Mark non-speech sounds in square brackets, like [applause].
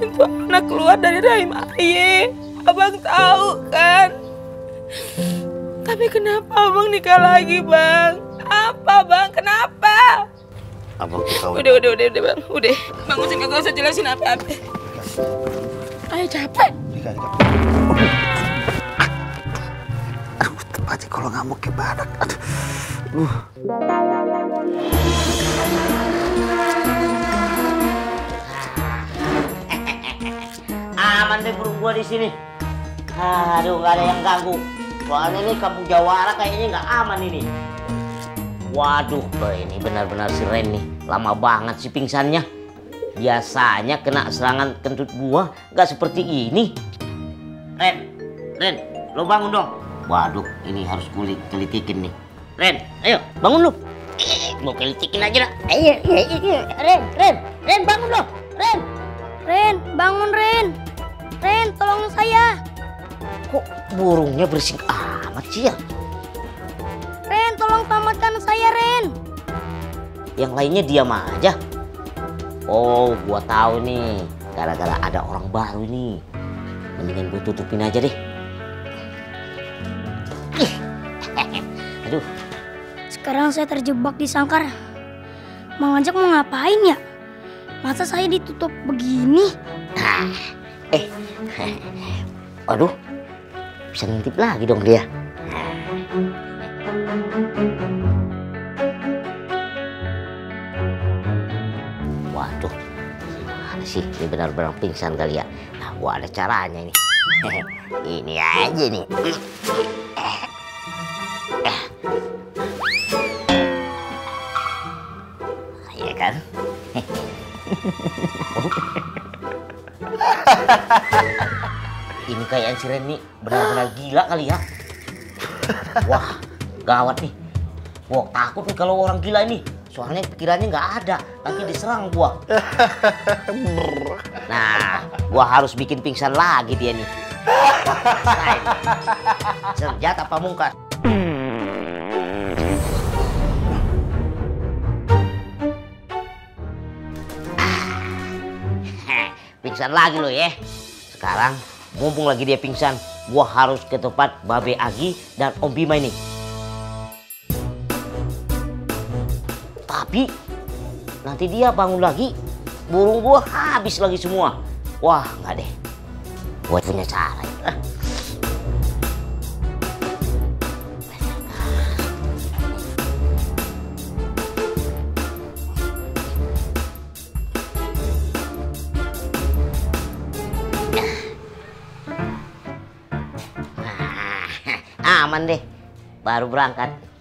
itu anak keluar dari rahim Aye. Abang tahu kan? Tapi kenapa abang nikah lagi bang? Apa bang? Kenapa? Abang tahu. Udah, udah, udah, udah bang. Udah. Bang Usin kagak usah jelasin apa-apa. Ayo capek. Aduh, tepatnya kalau ngamuk ke badak. Aduh. Uh. Aman deh burung gua di sini. Aduh, nggak ada yang ganggu. Soalnya ini kampung Jawara kayaknya nggak aman ini. Waduh, boy, ini benar-benar si Ren nih. Lama banget sih pingsannya. Biasanya kena serangan kentut gua nggak seperti ini. Ren, Ren, lo bangun dong. Waduh, ini harus kulit kelitikin nih. Ren, ayo bangun. Eh, Mau kelitikin aja lah. Ayo, ayo, ayo, Ren, Ren, Ren bangun. Ren, Ren, Tolong saya. Kok burungnya berisik amat sih ya? Ren, tolong selamatkan saya, Ren. Yang lainnya diam aja. Oh, gua tahu nih. Gara-gara ada orang baru nih. Mendingan gua tutupin aja deh. [laughs] Aduh, Sekarang saya terjebak di sangkar. Mang Ajak mau ngapain ya? Masa saya ditutup begini? Eh. [laughs] Aduh. Bisa ngintip lagi dong dia. Waduh. Gimana sih? Ini benar-benar pingsan kali ya. Nah, gua ada caranya ini. [laughs] ini aja nih. [laughs] Iya kan? Ini kayak si Ren nih benar-benar gila kali ya. Wah, gawat nih. Gua takut nih kalau orang gila ini. Soalnya pikirannya nggak ada, nanti diserang gua. Nah, gua harus bikin pingsan lagi dia nih. Nah. Senjata pamungkas. Pingsan lagi lo ya. Sekarang mumpung lagi dia pingsan, gua harus ke tempat Babe Agi dan Om Bima ini. Tapi nanti dia bangun lagi, burung gua habis lagi semua. Wah, nggak deh. Gua punya cara. Ah. Nah, [laughs] aman deh. Baru berangkat.